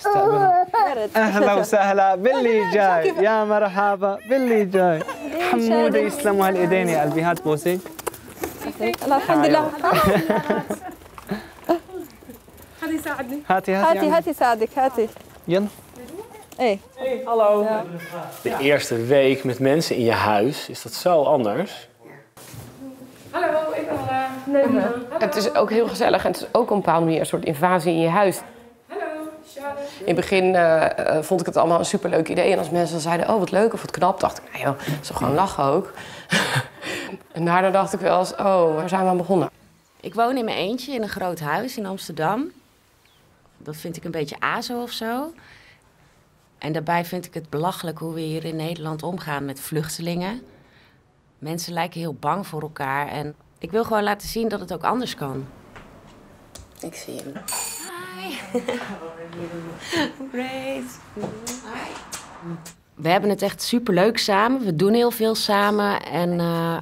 استقبلهم اهلا وسهلا باللي جاي يا مرحبا باللي جاي حموده يسلموا هالايدين يا قلبي هات بوسه لا الحمد لله هذا يساعدني هاتي هاتي هاتي هاتي ساعدك هاتي يلا ايه hallo De eerste week met mensen in je huis, is dat zo anders? Hallo, ik ben uh, Het is ook heel gezellig en het is ook op een bepaalde manier een soort invasie in je huis. In het begin eh, eh, vond ik het allemaal een superleuk idee. En als mensen dan zeiden, oh wat leuk of wat knap, dacht ik, nou joh, toch gewoon lachen ook. en daarna dacht ik wel eens, oh, waar zijn we aan begonnen? Ik woon in mijn eentje in een groot huis in Amsterdam. Dat vind ik een beetje azo of zo. En daarbij vind ik het belachelijk hoe we hier in Nederland omgaan met vluchtelingen. Mensen lijken heel bang voor elkaar. En ik wil gewoon laten zien dat het ook anders kan. Ik zie hem. We hebben het echt superleuk samen. We doen heel veel samen. En eh,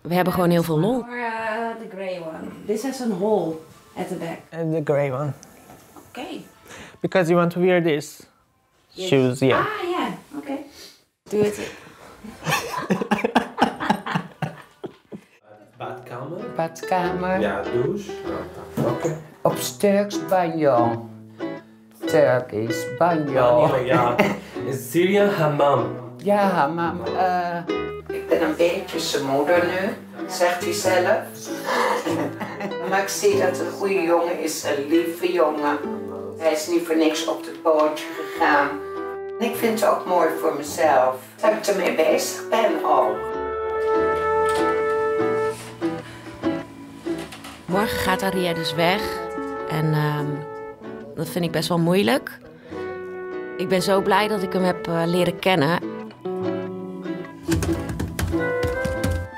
we hebben gewoon heel veel lol. the grey one. This has a hole at the back. And the grey one Okay. because you want to wear this shoes yeah Ah, yeah. Okay. Doe het. Badkamer? badkamer. Ja, douche. Oké. Op banjo. Turkisch banjo. Oh, ja. Syrië, hammam. Ja, mam. eh, ik ben een beetje zijn moeder nu, zegt hij zelf. maar ik zie dat het een goede jongen is, een lieve jongen. Hij is niet voor niks op de pootje gegaan. En ik vind het ook mooi voor mezelf dat ik ermee bezig ben al. Morgen gaat Aria dus weg. En ehm, dat vind ik best wel moeilijk. Ik ben zo blij dat ik hem heb eh, leren kennen.